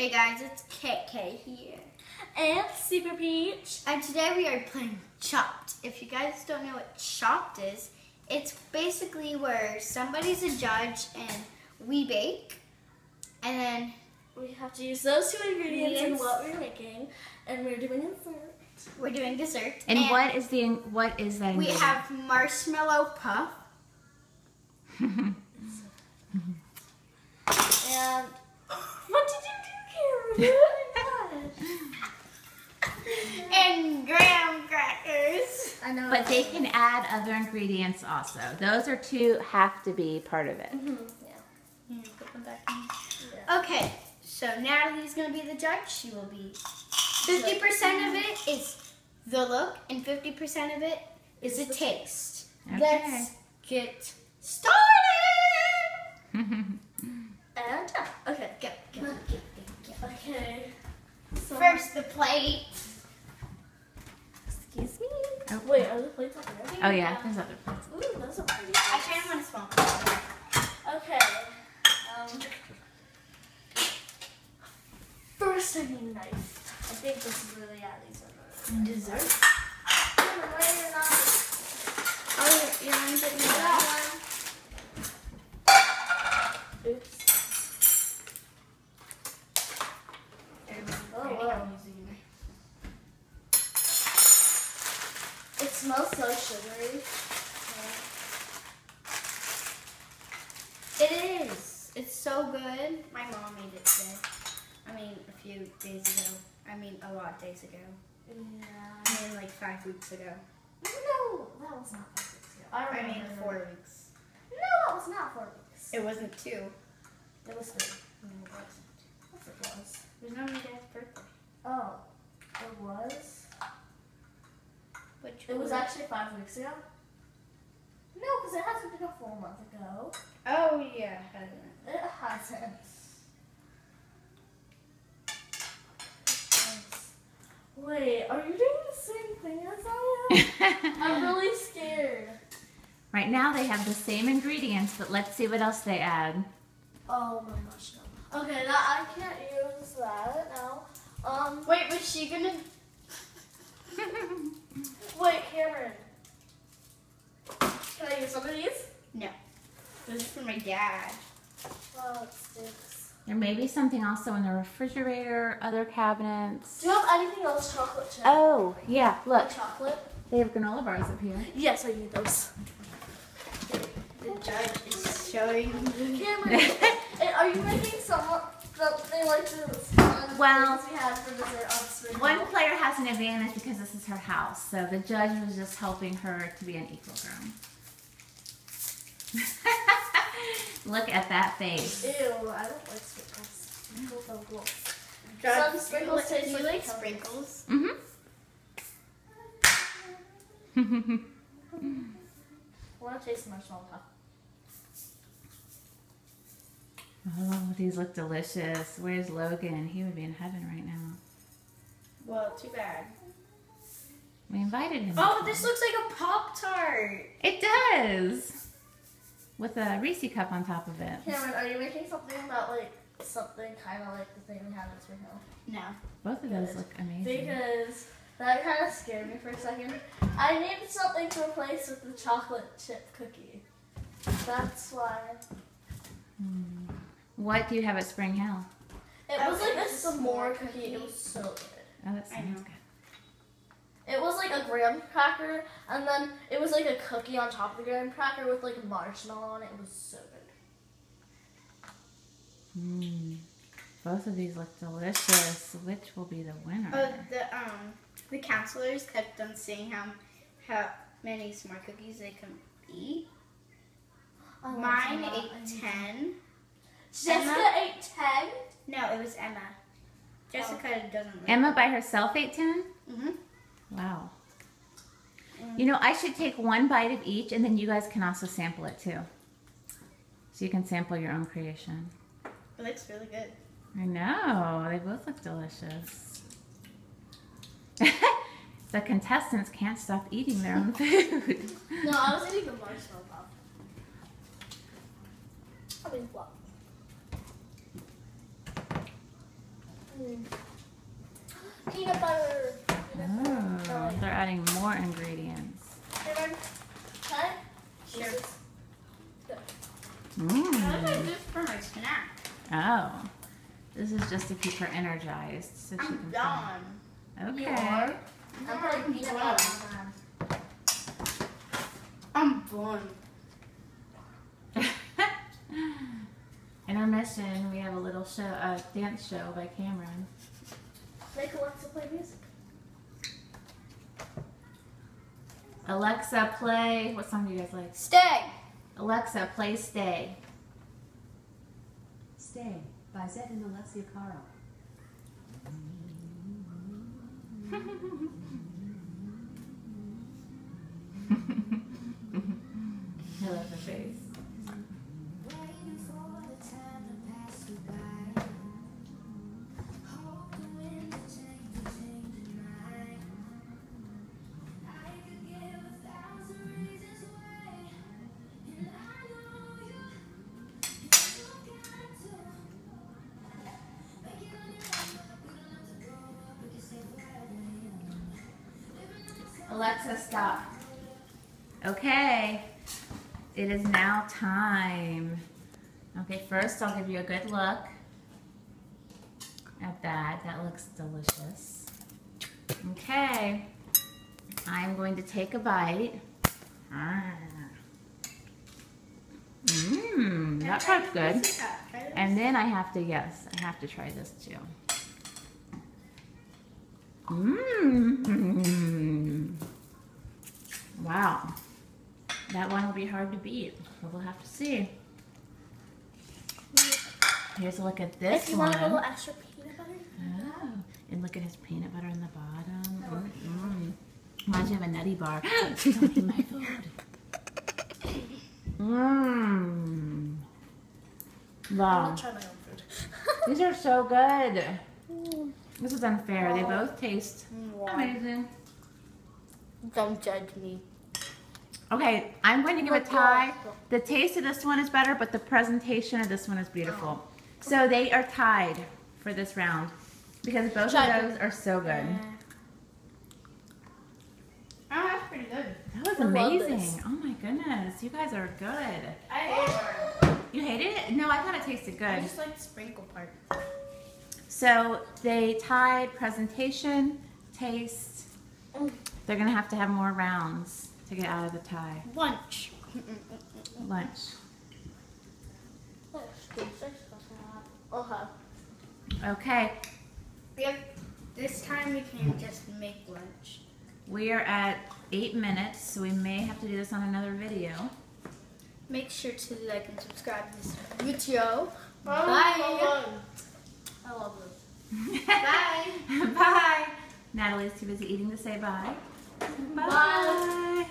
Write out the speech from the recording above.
Hey guys, it's KK here. And Super Peach. And today we are playing Chopped. If you guys don't know what Chopped is, it's basically where somebody's a judge and we bake. And then We have to use those two ingredients in what we're making. And we're doing dessert. we're doing dessert. And, what is the what is that? We ingredient? have marshmallow puff. And what did you do, Cameron? Oh my gosh. And graham crackers. I know. But they can add other ingredients also. Those are two have to be part of it. Mhm, Yeah. Put them back in. yeah. Okay, so Natalie's gonna be the judge. She will be 50% of it is the look, and 50% of it is the taste. Okay. Let's get started. And So, First, the plate. excuse me. Oh. Wait, are the plates up there? Oh yeah, there's other plates. Ooh, those are pretty. I kind of want a small Okay. Um, first, I need a knife. I think this is really yeah. These are good. Dessert. Cameron, why are you not? Oh, you're on getting That that. one. Oops. Oh, wow. It smells so sugary. It is. It's so good. My mom made it today. I mean, a few days ago. I mean, a lot of days ago. Yeah. I mean, like five weeks ago. No, that was not five weeks ago. I I mean, four weeks. No, that was not four weeks. It wasn't two. It was three. No, it wasn't. Yes, it was. It was not my dad's birthday. Oh, it was. It was actually five weeks ago. No, because it hasn't been a full month ago. Oh yeah, it hasn't it? It hasn't. Wait, are you doing the same thing as I am? I'm really scared. right now they have the same ingredients, but let's see what else they add. Oh my gosh, no. Okay, that I can't use that now. Um, Wait, was she gonna? wait, Cameron. Can I use some of these? No. This is for my dad. Oh, it stinks. There may be something also in the refrigerator, other cabinets. Do you have anything else chocolate chip? Oh yeah, look, chocolate? they have granola bars up here. Yes, I need those. The judge is showing. Cameron, are you making some something like this? Well, we had for dessert on spring One player has an advantage because this is her house, so the judge was just helping her to be an equal ground. Look at that face. Ew, I don't like sprinkles. Sprinkles are gross. Some sprinkles do you, taste do you like like sprinkles? Mm-hmm. I want to taste the marshmallow puff. Oh, these look delicious. Where's Logan? He would be in heaven right now. Well, too bad. We invited him. Oh, this looks like a pop tart. It does. With a Reese cup on top of it. Cameron, are you making something about like something kind of like the thing we had at Spring Hill? No. Both of those look amazing. Because that kind of scared me for a second. I needed something to replace with the chocolate chip cookie. That's why. Hmm. What do you have at Spring Hill? It Oh, was like a was s'more s'more cookie. cookie. It was so good. Oh, that sounds good. It was like a graham cracker, and then it was like a cookie on top of the graham cracker with like marshmallow on it. It was so good. Mm. Both of these look delicious. Which will be the winner? Oh, the um, the counselors kept on saying how how many s'more cookies they can eat. I want Mine some of that. ate ten. Jessica Emma? ate ten. No, it was Emma. Jessica doesn't. Like Emma by herself ate 10? Mm-hmm. Wow. Mm. You know, I should take one bite of each and then you guys can also sample it too. So you can sample your own creation. It looks really good. I know, they both look delicious. the contestants can't stop eating their own food. No, I was eating the marshmallow puff. I mean, what? Peanut butter. Peanut butter. Oh, they're adding more ingredients. Can I? Sure. This is- mm. I like this for my snack. Oh. This is just to keep her energized. So she I'm can done. play. You Okay. are? I'm putting peanut butter on. I'm done. Intermission, we have a little show, a dance show by Cameron. Make Alexa play music. Alexa, play. What song do you guys like? Stay. Alexa, play Stay. Stay by Zedd and Alessia Cara. Alexa, stop. Okay, it is now time. Okay, first I'll give you a good look at that. That looks delicious. Okay, I'm going to take a bite. Ah. Mmm, that part's good. And then I have to, yes, I have to try this too. Mmm. Wow. That one will be hard to beat, we'll have to see. Here's a look at this if you one. want a little extra peanut butter. Oh, and look at his peanut butter in the bottom. Mm-mm. Reminds me of a nutty bar. My food. Mmm. Wow. I'll try my own food. These are so good. Mm. This is unfair. They both taste amazing. Don't judge me. Okay, I'm going to give a tie. The taste of this one is better, but the presentation of this one is beautiful. So they are tied for this round because both of those are so good. Oh, that's pretty good. That was amazing. Oh my goodness, you guys are good. I hate it. You hated it? No, I thought it tasted good. I good. just like the sprinkle part. So they tied presentation, taste. Mm. They're gonna have to have more rounds to get out of the tie. Lunch. Lunch. Scoop six, Okay. Okay, Yep. This time we can just make lunch. we are at eight minutes, so we may have to do this on another video. Make sure to like and subscribe to this video. Bye. Bye. I love this. Bye. bye. Natalie's too busy eating to say bye. Bye. bye.